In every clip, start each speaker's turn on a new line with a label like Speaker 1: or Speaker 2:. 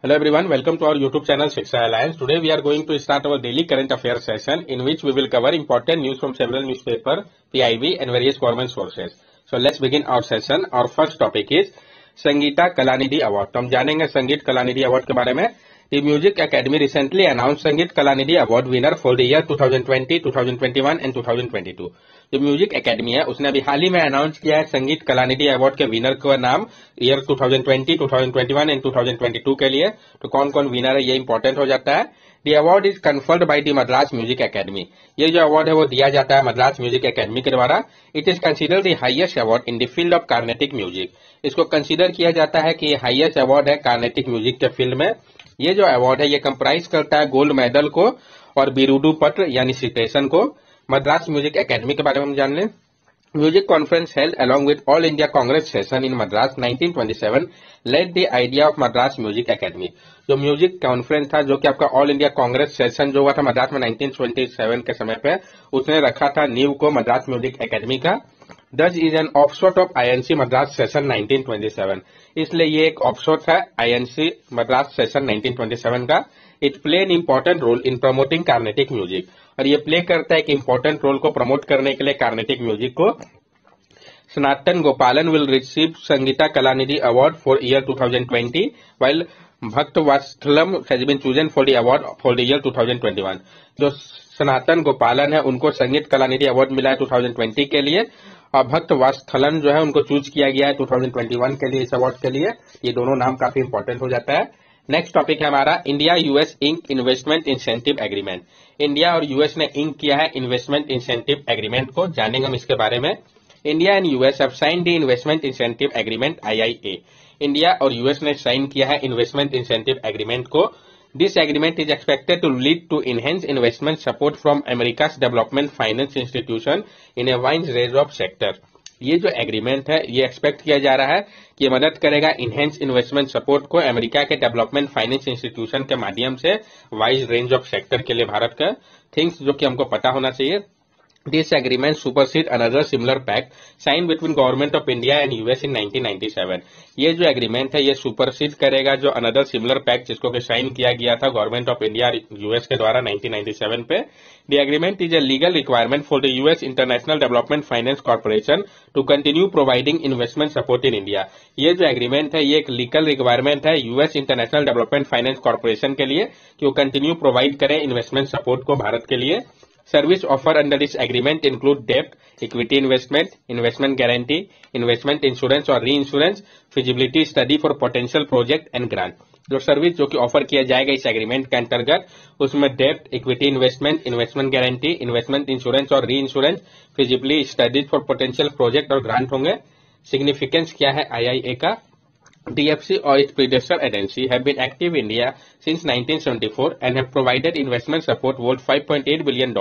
Speaker 1: Hello everyone, welcome to our YouTube channel Shiksha Alliance. Today we are going to start our daily current affairs session in which we will cover important news from several newspaper, PIB and various government sources. So let's begin our session. Our first topic is Sangita Kalanidhi award तो हम जानेंगे संगीत Kalanidhi award के बारे में The Music Academy recently announced Sangeet Kalanidhi Award winner for the year 2020, 2021 and 2022. जो music academy है उसने अभी हाल ही में अनाउंस किया है संगीत कलानिधि अवार्ड के विनर का नाम ईयर 2020, 2021 एंड 2022 के लिए। तो कौन कौन विनर है ये इंपॉर्टेंट हो जाता है। The award is conferred by the Madras music academy ये जो अवार्ड है वो दिया जाता है मद्रास म्यूज़िक एकेडमी के द्वारा। It is consider the highest award in the field of Carnatic music इसको कंसिडर किया जाता है कि हाइएस्ट अवार्ड है कार्नेटिक म्यूज़िक के फ़ील्ड में। ये जो अवार्ड है, ये कम्प्राइज करता है गोल्ड मेडल को और बिरुडू पत्र यानी सिटेशन को। मद्रास म्यूज़िक एकेडमी के बारे में हम जान लें। Music conference held along with all India Congress session in Madras 1927 let the idea of Madras music academy जो म्यूज़िक कॉन्फ्रेंस था, जो कि आपका ऑल इंडिया कांग्रेस सेशन जो हुआ था मद्रास में 1927 के समय पे, उसने रखा था नींव को मद्रास म्यूज़िक एकेडमी का। This is an offshoot of INC Madras session 1927 इसलिए ये एक ऑफशोट है आईएनसी मद्रास सेशन 1927 का। It play an important role in promoting Carnatic music और ये प्ले करता है एक इम्पोर्टेंट रोल को प्रमोट करने के लिए कार्नेटिक म्यूज़िक को। Sanatan Gopalan will receive Sangita Kalanidhi award for year 2020 while Bhakta Vasthalam has been chosen for the award for the year 2021 जो सनातन गोपालन है, उनको संगीत कलानिधि अवार्ड मिला है 2020 के लिए। और भक्त वास्थलन जो है, उनको चूज़ किया गया है 2021 के लिए इस अवार्ड के लिए। ये दोनों नाम काफ़ी इंपॉर्टेंट हो जाता है। नेक्स्ट टॉपिक है हमारा India US ink investment incentive agreement India और यूएस ने इंक किया है इन्वेस्टमेंट इंसेंटिव एग्रीमेंट को, जानेंगे हम इसके बारे में। India and US have sign the investment incentive agreement IIA India और यूएस ने साइन किया है इन्वेस्टमेंट इंसेंटिव एग्रीमेंट को। This agreement is expected to lead to enhance investment support from America's development finance institution in a wines range of sector ये जो agreement है, ये expect किया जा रहा है कि ये मदद करेगा इनहेंस इन्वेस्टमेंट सपोर्ट को अमेरिका के डेवलपमेंट फाइनेंस इंस्टीट्यूशन के माध्यम से वाइज रेंज ऑफ़ सेक्टर के लिए भारत का। थिंग्स जो कि हमको पता होना चाहिए This agreement supersede another similar pact signed between Government of India and US in 1997. ये जो एग्रीमेंट है, ये सुपरसीड करेगा जो अनदर सिमिलर पैक्ट जिसको कि साइन किया गया था गवर्नमेंट ऑफ़ इंडिया यूएस के द्वारा 1997 पे। The agreement is a legal requirement for the US international development finance corporation to continue providing investment support in India ये जो एग्रीमेंट है, ये एक लीगल रिक्वायरमेंट है US international development finance corporation के लिए कि वो कंटिन्यू प्रोवाइड करें इन्वेस्टमेंट सपोर्ट को भारत के लिए। Service offered under this agreement include debt, equity investment, investment guarantee, investment insurance or reinsurance, feasibility study for potential project and grant. जो service जो कि ऑफ़र किया जाएगा इस एग्रीमेंट के अंतर्गत उसमें डेप्ट equity investment investment guarantee investment insurance और reinsurance feasibility studies for potential project और ग्रांट होंगे सिग्निफिकेंस क्या है आईआईए का DFC or its predecessor agency have been active in India since 1974 and have provided investment support worth $5.8 billion,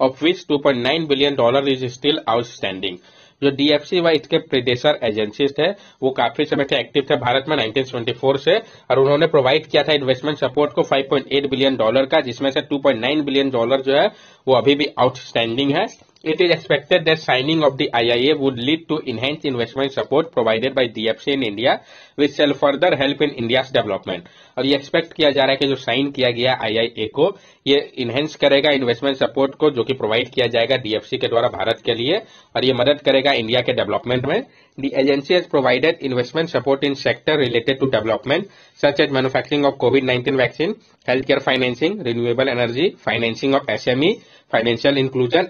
Speaker 1: of which $2.9 billion is still outstanding. जो DFC व इसके predecessor agencies थे वो काफ़ी समय से एक्टिव थे भारत में 1924 से और उन्होंने प्रोवाइड किया था इन्वेस्टमेंट सपोर्ट को 5.8 बिलियन डॉलर का जिसमें से 2.9 बिलियन डॉलर जो है वो अभी भी आउटस्टैंडिंग है It is expected that signing of the IIA would lead to enhanced investment support provided by DFC in India, which shall further help in India's development. और ये एक्सपेक्ट किया जा रहा है कि जो साइन किया गया आईआईए को ये इनहेंस करेगा इन्वेस्टमेंट सपोर्ट को जो कि प्रोवाइड किया जाएगा डीएफसी के द्वारा भारत के लिए और ये मदद करेगा इंडिया के डेवलपमेंट में the agency has provided investment support in sector related to development such as manufacturing of COVID nineteen vaccine health care financing renewable energy financing of SME financial inclusion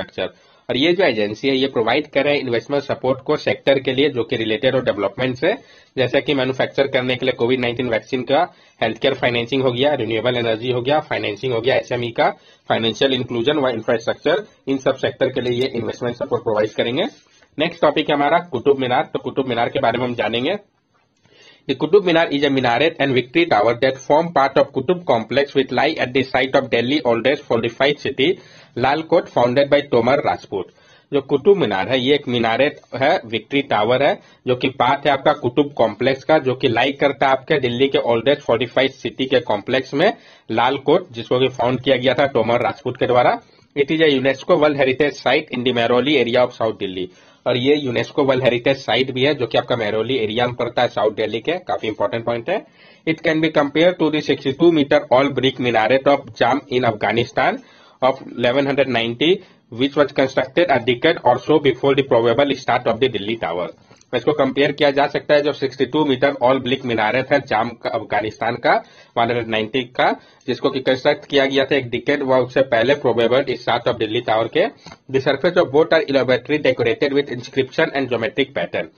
Speaker 1: and infrastructure और ये जो agency है, ये provide कर रहे हैं investment support को sector के लिए, जो कि रिलेटेड हो डेवलपमेंट से। जैसे कि मैन्युफैक्चर करने के लिए कोविड नाइन्टीन वैक्सीन का हेल्थ केयर फाइनेंसिंग हो गया रिन्यूएबल एनर्जी हो गया फाइनेंसिंग हो गया एसएमई का फाइनेंशियल इंक्लूजन व इंफ्रास्ट्रक्चर इन सब सेक्टर के लिए ये इन्वेस्टमेंट सपोर्ट प्रोवाइड करेंगे। नेक्स्ट टॉपिक है हमारा, कुतुब मीनार। तो कुतुब मीनार के बारे में हम जानेंगे। The Qutub Minar is a minaret and victory tower that form part of Qutub complex which lie at the site of Delhi oldest fortified Lal Kot founded by Tomar Rajput. जो कुतुब मीनार है, ये एक मीनारेट है victory tower है, जो कि part है आपका कुतुब कॉम्प्लेक्स का, जो कि लाइक करता है आपके दिल्ली के ओल्डेस्ट फोर्टिफाइड सिटी के कॉम्प्लेक्स में, लाल कोट, जिसको कि फाउंड किया गया था तोमर राजपूत के द्वारा। It is a UNESCO world heritage site in the Mehrauli area of south Delhi और ये यूनेस्को वर्ल्ड हेरिटेज साइट भी है, जो कि आपका मेरोली एरिया में पड़ता है साउथ दिल्ली के। काफ़ी इंपॉर्टेंट पॉइंट है। It can be compare to the 62 metre all brick minaret of Jam in Afghanistan of 1190 which was constructed a decade or so before the probable start of the Delhi Tower. इसको compare किया जा सकता है जो 62 metre all bleak मीनारत है जाम का, अफ़गानिस्तान का 190 का, जिसको कि कंस्ट्रक्ट किया गया था एक डिकेट व उससे पहले probable start of Delhi tower के। The surface of both are elaborately decorated with inscription and geometric pattern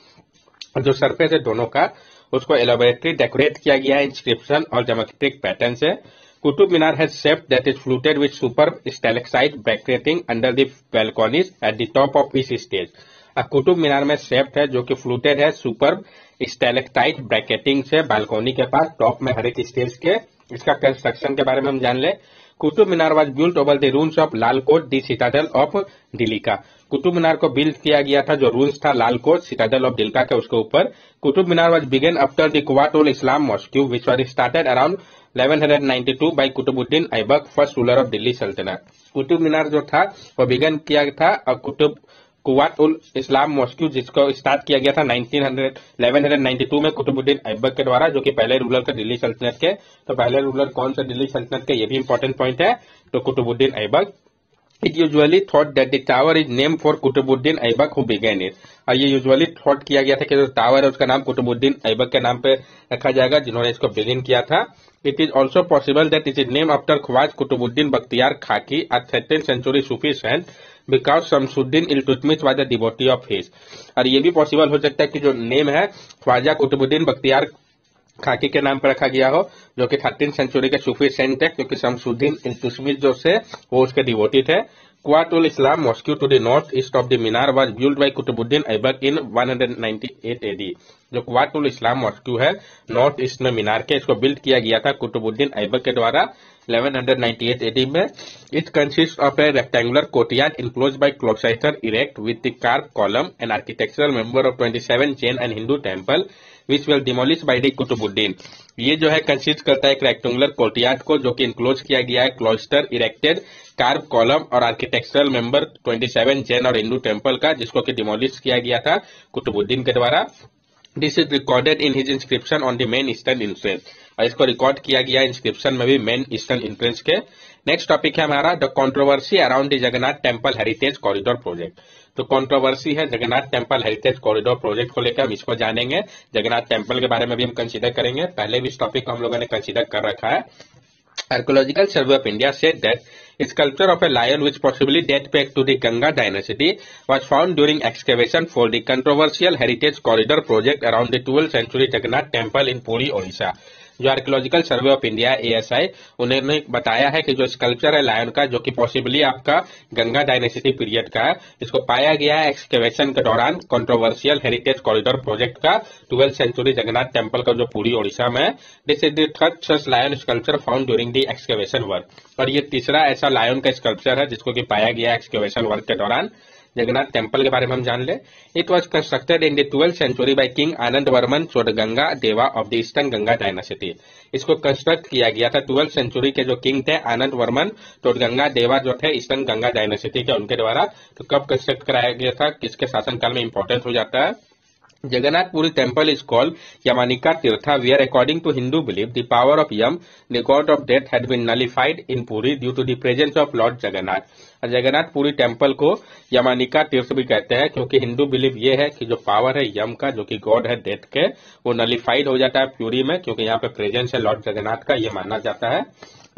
Speaker 1: जो सर्फेस है दोनों का, उसको एलोबरेटरी डेकोरेट किया गया है इंस्क्रिप्शन और ज्योमेट्रिक पैटर्न से। Qutub Minar has shape that is fluted with superb stalactite bracketting under the balconies at the top of each stage. Qutub Minar में शेप्ट है जो कि फ्लूटेड है सुपर स्टेलेक्टाइट ब्रैकेटिंग से बालकोनी के पास टॉप में हर एक स्टेज के। इसका कंस्ट्रक्शन के बारे में हम जान ले। Qutub Minar was built over the ruins of Lalkot the citadel of Delhi का कुतुब मीनार को बिल्ड किया गया था जो रून्स था लालकोट सिटाडल ऑफ़ दिल्का के उसके ऊपर। Qutub Minar was begun after the Quwwatul Islam mosque which was started around 1192 by Qutbuddin Aibak first ruler of Delhi sultanate Qutub Minar जो था, वो बिगन किया था, और कुतुब कुवात उल इस्लाम मॉस्क्यू जिसको स्टार्ट किया गया था 1900 1192 में कुतुबुद्दीन ऐबक के द्वारा, जो कि पहले रूलर थे दिल्ली सल्तनत के। तो पहले रूलर कौन सा दिल्ली सल्तनत के, ये भी इंपॉर्टेंट पॉइंट है। तो Qutbuddin Aibak it usually thought that the tower is named for Kutubuddin Aibak who began it. और ये यूजुअली थॉट किया गया था कि जो टावर है, उसका नाम कुतुबुद्दीन ऐबक के नाम पे रखा जाएगा, जिन्होंने इसको बिगिन किया था it is also possible that it is name after Khwaja Qutbuddin Bakhtiyar Kaki a thirteen century Sufi saint because Shamsuddin Iltutmish was the डिबोटी of his और ये भी पॉसिबल हो सकता है कि जो नेम है ख्वाजा कुतुबुद्दीन बख्तियार खाकी के नाम पर रखा गया हो, जो कि थर्टीन सेंचुरी के सूफी सेंट है, क्योंकि शमसुद्दीन इल्तुतमिश जो से, वो उसके डिवोटी थे। Quwwat ul Quatul Islam, Mosque to the northeast of the Minar, was built by Qutbuddin Aibak in 198 AD जो क्वाट उल इस्लाम मॉस्क्यू है नॉर्थ ईस्ट में मीनार के, इसको बिल्ड किया गया था कुतुबुद्दीन ऐबक के द्वारा। 1198 AD में it consist of a rectangular courtyard enclose by cloisters erect with the carve column and architectural member of 27 Jain and Hindu temple which were demolish by the Qutbuddin ये जो है कंसिस्ट करता है एक रेक्टेंगुलर कोर्टियार्ड को, जो कि enclose किया गया है क्लोस्टर इरेक्टेड कार्व कॉलम और आर्किटेक्चरल मेंबर 27 जैन और हिंदू टेंपल का, जिसको कि डिमोलिश किया गया था कुतुबुद्दीन के द्वारा। This is recorded in his inscription on the main eastern entrance और इसको रिकॉर्ड किया गया इंस्क्रिप्शन में भी मेन ईस्टर्न इंट्रेंस के। नेक्स्ट टॉपिक है हमारा the controversy around the Jagannath temple heritage corridor project तो कॉन्ट्रोवर्सी है Jagannath temple heritage corridor project को लेकर, हम इसको जानेंगे। जगन्नाथ टेंपल के बारे में भी हम कंसिडर करेंगे। पहले भी इस टॉपिक को हम लोगों ने कंसिडर कर रखा है। Archaeological Survey of India said that a sculpture of a lion which possibly dates back to the Ganga dynasty was found during excavation for the controversial heritage corridor project around the 12th century Jagannath temple in Puri, Odisha. जो archaeological survey of India ASI उन्होंने बताया है कि जो sculpture है lion का, जो कि पॉसिबली आपका गंगा डायनेसिटी पीरियड का है, इसको पाया गया है एक्सकेवेशन के दौरान कंट्रोवर्शियल हेरिटेज कॉरिडोर प्रोजेक्ट का ट्वेल्थ सेंचुरी जगन्नाथ टेंपल का जो पूरी ओडिशा में this is third lion sculpture found during the excavation work और ये तीसरा ऐसा लायन का स्कल्पचर है जिसको कि पाया गया एक्सकेवेशन वर्क के दौरान। जगन्नाथ टेंपल के बारे में हम जान ले। It was constructed in twelfth century by king Anand Varman Chodaganga Deva of the eastern Ganga dynasty इसको कंस्ट्रक्ट किया गया था ट्वेल्थ सेंचुरी के जो किंग थे आनंद वर्मन चोडगंगा देवा जो थे ईस्टर्न गंगा डायनासिटी के उनके द्वारा। तो कब कंस्ट्रक्ट कराया गया था? किसके शासनकाल में इंपॉर्टेंट हो जाता है? Jagannath Puri temple is called Yamanika Tirtha where according to Hindu belief the power of Yam, the god of death had been nullified in Puri due to the presence of Lord Jagannath. Jagannath Puri temple को यमानिका तीर्थ भी कहते हैं क्योंकि Hindu believe ये है कि जो पावर है यम का जो कि गॉड है डेथ के वो नलिफाइड हो जाता है प्यूरी में क्योंकि यहाँ पे प्रेजेंस है लॉर्ड जगन्नाथ का ये माना जाता है।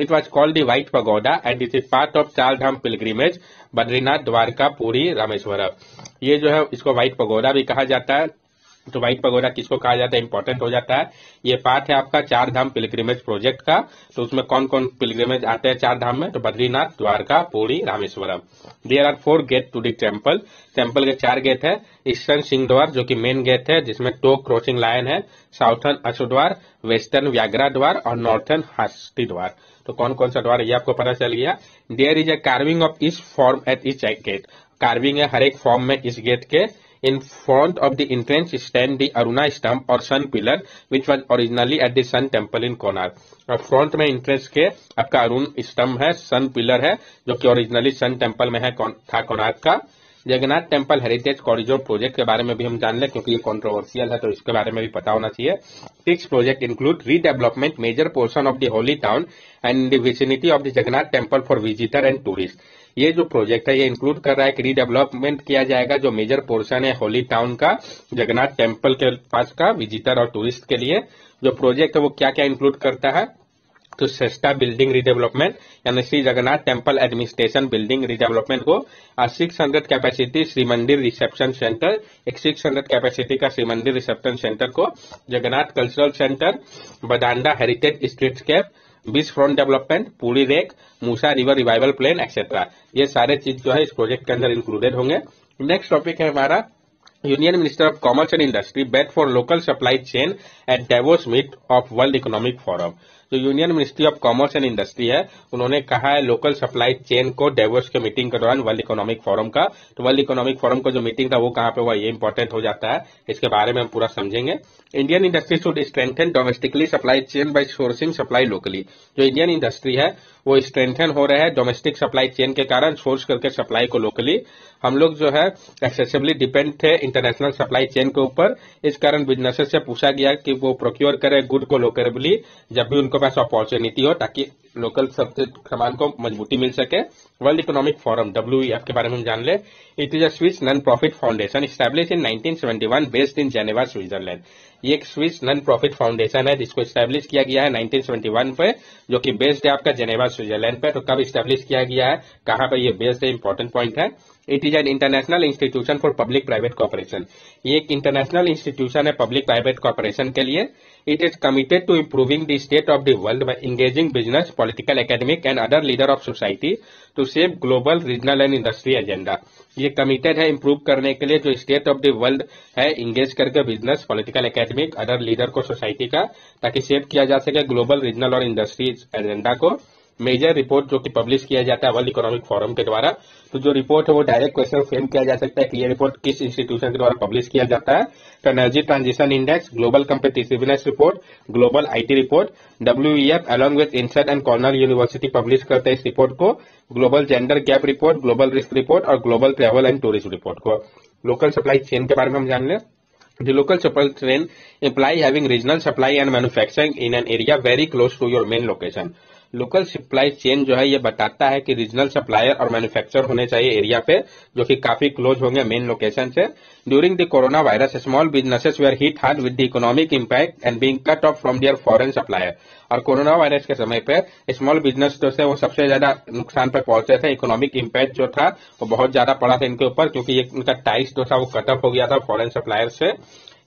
Speaker 1: It was called the white pagoda and it is part of Char Dham pilgrimage Badrinath Dwarka Puri Rameshwar ये जो है इसको व्हाइट पगोडा भी कहा जाता है। तो व्हाइट पगोडा किसको कहा जाता है? इंपॉर्टेंट हो जाता है। ये पार्ट है आपका चार धाम पिलग्रिमेज प्रोजेक्ट का। तो उसमें कौन कौन पिलग्रिमेज आते हैं चार धाम में? तो Badrinath, Dwarka, Puri, Rameswaram. There are four gate to the temple temple के चार गेट है। ईस्टर्न सिंह द्वार जो कि मेन गेट है, जिसमें टो क्रॉसिंग लाइन है। साउथर्न अशु द्वार वेस्टर्न व्याग्रा द्वार और नॉर्थर्न हस्ती द्वार तो कौन कौन सा द्वार ये आपको पता चल गया। There is a carving of his form at each gate carving है हर एक फॉर्म में इस गेट के। In front of the entrance stand the Aruna stump or sun pillar, which was originally at the sun temple in Konark. और front में entrance के आपका अरुण स्तंभ है सन पिलर है, जो कि ओरिजिनली सन टेंपल में है था कोणार्क का। Jagannath temple heritage corridor project के बारे में भी हम जान लें, क्योंकि ये कॉन्ट्रोवर्सियल है तो इसके बारे में भी पता होना चाहिए। Six project include redevelopment major portion of the holy town and the vicinity of the Jagannath temple for visitor and tourist ये जो प्रोजेक्ट है, ये इंक्लूड कर रहा है कि रीडेवलपमेंट किया जाएगा, जो मेजर पोर्शन है होली टाउन का जगन्नाथ टेंपल के पास का विजिटर और टूरिस्ट के लिए। जो प्रोजेक्ट है, वो क्या क्या इंक्लूड करता है? तो सस्ता बिल्डिंग रिडेवलपमेंट यानी Shri Jagannath temple administration building redevelopment को six hundred capacity Shri Mandir reception centre एक सिक्स हंड्रेड कैपेसिटी का श्री मंदिर रिसेप्शन सेंटर को Jagannath cultural centre Badadanda heritage streetscape beach front development, Puri rake Musa river revival plan etcetera ये सारे चीज़ जो है इस project के अंदर इंक्लूडेड होंगे। नेक्स्ट टॉपिक है हमारा union minister of commerce and industry bats for local supply chain at Davos meet of world economic forum जो union ministry of commerce and industry है, उन्होंने कहा है लोकल सप्लाई चेन को डेवोस के मीटिंग के दौरान वर्ल्ड इकोनॉमिक फोरम का। तो वर्ल्ड इकोनॉमिक फोरम का जो मीटिंग था, वो कहाँ पे हुआ? ये इंपॉर्टेंट हो जाता है। इसके बारे में हम पूरा समझेंगे। Indian industry should strengthen domestically supply chain by sourcing supply locally जो इंडियन इंडस्ट्री है, वो स्ट्रेंथन हो रहा है डोमेस्टिक सप्लाई चेन के कारण सोर्स करके सप्लाई को लोकली हम लोग जो है एक्सेसिवली डिपेंड थे इंटरनेशनल सप्लाई चेन के ऊपर। इस कारण बिजनेसेस से पूछा गया कि वो प्रोक्योर करे गुड को लोकली जब भी उनको पास अपॉर्चुनिटी हो ताकि लोकल सब्जेक्ट सामान को मजबूती मिल सके। वर्ल्ड इकोनॉमिक फोरम डब्ल्यू के बारे में हम जान ले। It is a Swiss non profit foundation establish in 1971 based in Geneva Switzerland ये एक स्विस नॉन प्रॉफिट फाउंडेशन है, जिसको स्टैब्लिश किया गया है 1971 पे, जो कि बेस्ड है आपका जेनेवा स्विट्जरलैंड पे। तो कब स्टैब्लिश किया गया है? कहाँ पर ये बेस्ड है? इंपॉर्टेंट पॉइंट है। It is an international institution for public private cooperation ये एक इंटरनेशनल इंस्टीट्यूशन है पब्लिक प्राइवेट कॉपरेशन के लिए। It is committed to improving the state of the world by engaging business political academic and other leader of society to save global regional and industry agenda ये committed है improve करने के लिए जो state of the world है engage करके business political academic other leader को society का, ताकि सेव किया जा सके ग्लोबल रीजनल और इंडस्ट्री एजेंडा को। मेजर रिपोर्ट जो कि पब्लिश किया जाता है वर्ल्ड इकोनॉमिक फोरम के द्वारा। तो जो रिपोर्ट है, वो डायरेक्ट क्वेश्चन फ्रेम किया जा सकता है कि ये रिपोर्ट किस इंस्टीट्यूशन के द्वारा पब्लिश किया जाता है। तो energy transition index global competitiveness report global IT report WEF along with INSEAD and Cornell university publish करते हैं इस रिपोर्ट को। Global gender gap report global risk report और global travel and tourism report को। लोकल सप्लाई चेन के बारे में हम जान लें। The local supply chain imply having regional supply and manufacturing in an area very close to your main location. Local supply chain जो है, ये बताता है कि रीजनल सप्लायर और मैन्युफैक्चर होने चाहिए एरिया पे, जो कि काफ़ी क्लोज होंगे मेन लोकेशन से। During the coronavirus small businesses were hit hard with the economic impact and being cut off from their foreign supplier और कोरोना वायरस के समय पे स्मॉल बिज़नेस जो है वो सबसे ज़्यादा नुकसान पे पहुँचे थे। इकोनॉमिक इम्पैक्ट जो था, वो बहुत ज़्यादा पड़ा था इनके ऊपर, क्योंकि ये इनका टाइस जो था, वो कट ऑफ़ हो गया था फॉरेन सप्लायर से।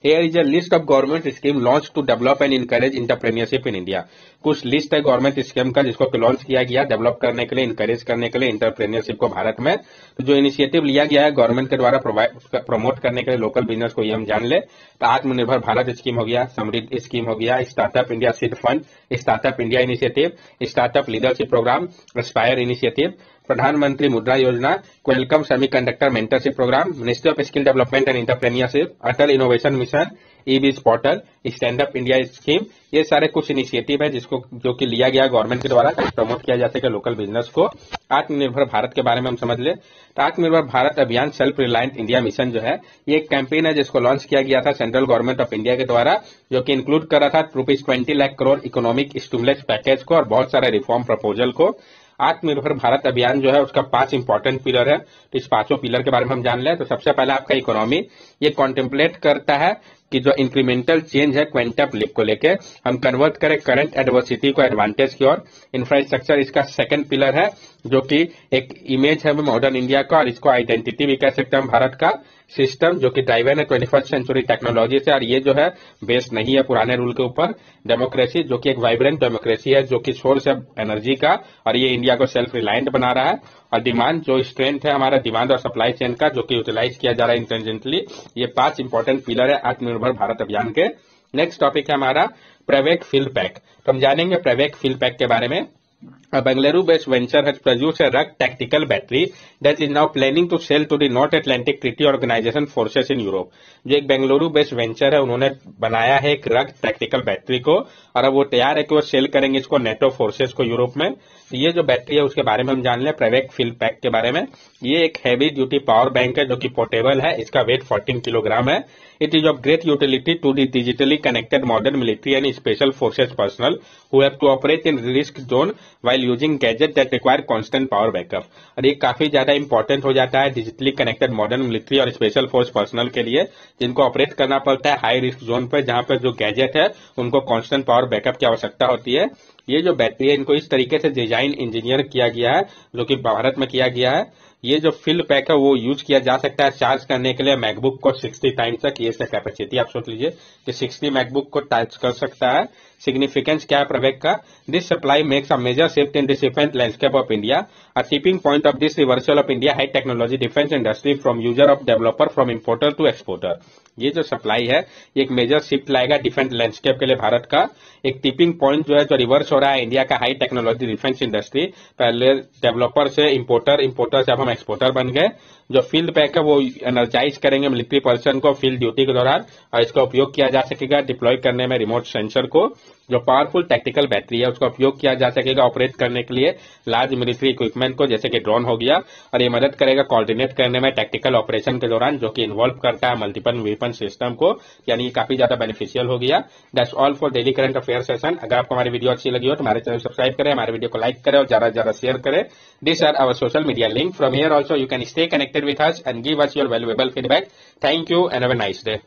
Speaker 1: Here is a list of government scheme launched to develop and encourage entrepreneurship in India. कुछ लिस्ट है गवर्नमेंट स्कीम का जिसको लॉन्च किया गया डेवलप करने के लिए इंकरेज करने के लिए इंटरप्रेन्योरशिप को भारत में। तो जो इनिशिएटिव लिया गया है गवर्नमेंट के द्वारा प्रमोट करने के लिए लोकल बिज़नेस को ये हम जान ले। तो आत्मनिर्भर भारत स्कीम हो गया, समृद्ध स्कीम हो गया startup India seed fund startup India initiative startup leadership programme aspire initiative Pradhan Mantri Mudra Yojana welcome semiconductor mentorship programme ministry of skill development and entrepreneurship Atal innovation mission e biz portal stand up India scheme ये सारे कुछ initiative है जिसको, जो कि लिया गया government के द्वारा प्रमोट किया जा सके लोकल बिज़नेस को। आत्मनिर्भर भारत के बारे में हम समझ ले। तो आत्मनिर्भर भारत अभियान सेल्फ रिलायंट इंडिया मिशन जो है, ये एक कैंपेन है जिसको लॉन्च किया गया था सेंट्रल गवर्नमेंट ऑफ़ इंडिया के द्वारा, जो कि इंक्लूड कर रहा था rupees twenty lakh crore economic stimulus package को और बहुत सारे रिफॉर्म प्रपोजल को। आत्मनिर्भर भारत अभियान जो है, उसका पाँच इंपॉर्टेंट पिलर है। तो इस पाँचों पिलर के बारे में हम जान लें तो सबसे पहले आपका इकोनॉमी ये कॉन्टेम्पलेट करता है कि जो इंक्रीमेंटल चेंज है क्वेंटअप लिप को लेके, हम कन्वर्ट करें करंट एडवर्सिटी को एडवांटेज की ओर। इंफ्रास्ट्रक्चर इसका सेकंड पिलर है, जो कि एक इमेज है मॉडर्न इंडिया का, और इसको आइडेंटिटी भी कह सकते हैं भारत का सिस्टम जो कि ड्राइवन है ट्वेंटी फ़र्स्ट सेंचुरी टेक्नोलॉजी से, और ये जो है बेस्ड नहीं है पुराने रूल के ऊपर। डेमोक्रेसी जो कि एक वाइब्रेंट डेमोक्रेसी है, जो कि सोर्स है एनर्जी का, और ये इंडिया को सेल्फ रिलायंट बना रहा है। और डिमांड जो स्ट्रेंथ है हमारा डिमांड और सप्लाई चेन का, जो कि यूटिलाइज किया जा रहा है इंटेलिजेंटली ये पाँच इंपॉर्टेंट पिलर है आत्मनिर्भर भारत अभियान के। नेक्स्ट टॉपिक है हमारा प्रवेक फ़ील्ड पैक तो हम जानेंगे प्रवेक फ़ील्ड पैक के बारे में। A Bangalore-based venture has produced a rugged tactical battery that is now planning to sell to the North Atlantic Treaty Organization forces in Europe. जो एक बेंगलुरु बेस्ड वेंचर है, उन्होंने बनाया है एक रग टैक्टिकल बैटरी को, और अब वो तैयार है कि वो सेल करेंगे इसको नेटो फोर्सेस को यूरोप में। तो ये जो बैटरी है, उसके बारे में हम जान लें प्रेवेक फिल पैक के बारे में। ये एक हैवी ड्यूटी पावर बैंक है जो कि पोर्टेबल है, इसका वेट 14 किलोग्राम है। It is of great utility to the digitally connected modern military and special forces personnel who have to operate in risk zone while using gadget that require constant power backup और ये काफ़ी ज़्यादा important हो जाता है digitally connected modern military और special force personnel के लिए, जिनको ऑपरेट करना पड़ता है हाई रिस्क जोन पर, जहाँ पर जो गैजेट है, उनको कॉन्स्टेंट पावर बैकअप की आवश्यकता होती है। ये जो बैटरी है, इनको इस तरीके से डिज़ाइन इंजीनियर किया गया है, जो कि भारत में किया गया है। ये जो फिल पैक है, वो यूज़ किया जा सकता है चार्ज करने के लिए मैकबुक को 60 टाइम तक, ये कैपेसिटी आप सोच लीजिए कि 60 मैकबुक को टच कर सकता है। सिग्निफिकेंस क्या है प्रवेक का? This supply makes a major shift in defence landscape of India a tipping point of this reversal of India high technology defence industry from user of developer from importer to exporter ये जो supply है, ये एक major shift लाएगा defence landscape के लिए भारत का। एक टिपिंग पॉइंट जो है, जो रिवर्स हो रहा है इंडिया का हाई टेक्नोलॉजी डिफेंस इंडस्ट्री पहले डेवलपर से इंपोर्टर इंपोर्टर से अब हम एक्सपोर्टर बन गए, जो फ़ील्ड पैक है वो एनर्जाइज करेंगे मिलिट्री पर्सन को फ़ील्ड ड्यूटी के दौरान, और इसका उपयोग किया जा सकेगा डिप्लॉय करने में रिमोट सेंसर को, जो पावरफुल टेक्टिकल बैटरी है, उसका उपयोग किया जा सकेगा ऑपरेट करने के लिए लार्ज मिलिट्री इक्विपमेंट को, जैसे कि ड्रोन हो गया, और ये मदद करेगा कोऑर्डिनेट करने में टेक्टिकल ऑपरेशन के दौरान, जो कि इन्वॉल्व करता है मल्टीपल वेपन सिस्टम को, यानी काफ़ी ज़्यादा बेनिफिशियल हो गया। That's all for daily current affair session अगर आपको हमारी वीडियो अच्छी लगी हो तो हमारे चैनल सब्सक्राइब करें, हमारे वीडियो को लाइक करें और ज़्यादा से ज़्यादा शेयर करें। This are our social media link from here also you can stay connected with us and give us your valuable feedback. Thank you and have a nice day.